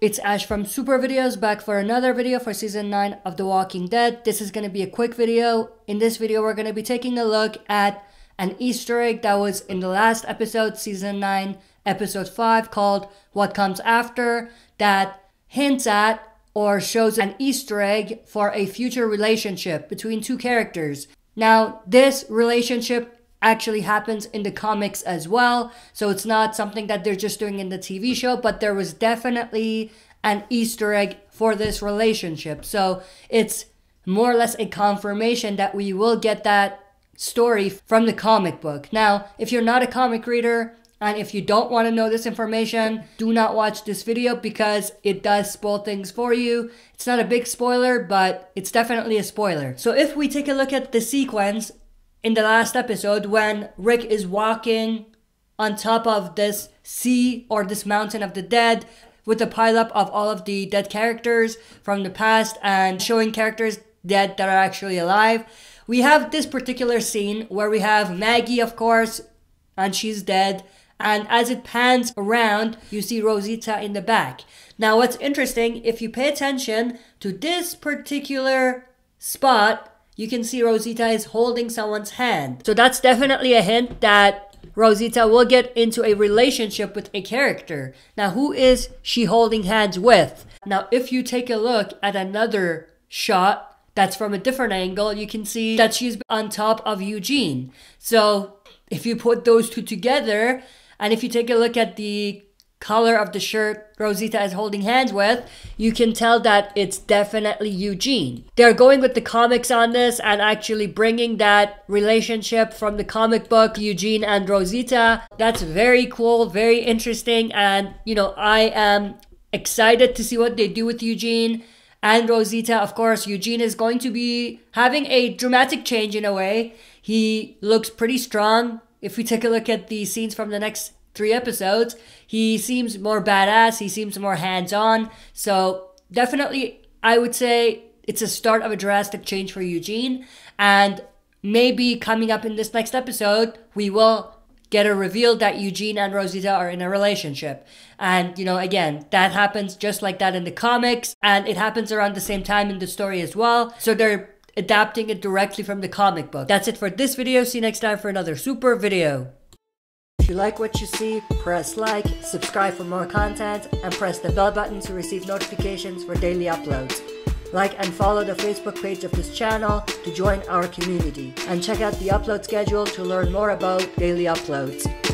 It's Ash from Super Videos back for another video for season 9 of The Walking Dead. This is going to be a quick video. In this video, we're going to be taking a look at an Easter egg that was in the last episode, season 9, episode 5, called What Comes After, that hints at or shows an Easter egg for a future relationship between two characters. Now, this relationship actually happens in the comics as well. So it's not something that they're just doing in the TV show, but there was definitely an Easter egg for this relationship. So it's more or less a confirmation that we will get that story from the comic book. Now, if you're not a comic reader, and if you don't want to know this information, do not watch this video because it does spoil things for you. It's not a big spoiler, but it's definitely a spoiler. So if we take a look at the sequence in the last episode when Rick is walking on top of this sea or this mountain of the dead with a pileup of all of the dead characters from the past and showing characters dead that are actually alive. We have this particular scene where we have Maggie, of course, and she's dead. And as it pans around, you see Rosita in the back. Now, what's interesting, if you pay attention to this particular spot, you can see Rosita is holding someone's hand. So that's definitely a hint that Rosita will get into a relationship with a character. Now, who is she holding hands with? Now, if you take a look at another shot that's from a different angle, you can see that she's on top of Eugene. So, if you put those two together, and if you take a look at the color of the shirt Rosita is holding hands with, you can tell that it's definitely Eugene. They're going with the comics on this and actually bringing that relationship from the comic book, Eugene and Rosita. That's very cool, very interesting, and you know, I am excited to see what they do with Eugene and Rosita. Of course, Eugene is going to be having a dramatic change in a way. He looks pretty strong. If we take a look at the scenes from the next three episodes, he seems more badass. He seems more hands on. So definitely, I would say it's a start of a drastic change for Eugene. And maybe coming up in this next episode, we will get a reveal that Eugene and Rosita are in a relationship. And, you know, again, that happens just like that in the comics, and it happens around the same time in the story as well. So they're adapting it directly from the comic book. That's it for this video. See you next time for another super video. If you like what you see, press like, subscribe for more content, and press the bell button to receive notifications for daily uploads. Like and follow the Facebook page of this channel to join our community, and check out the upload schedule to learn more about daily uploads.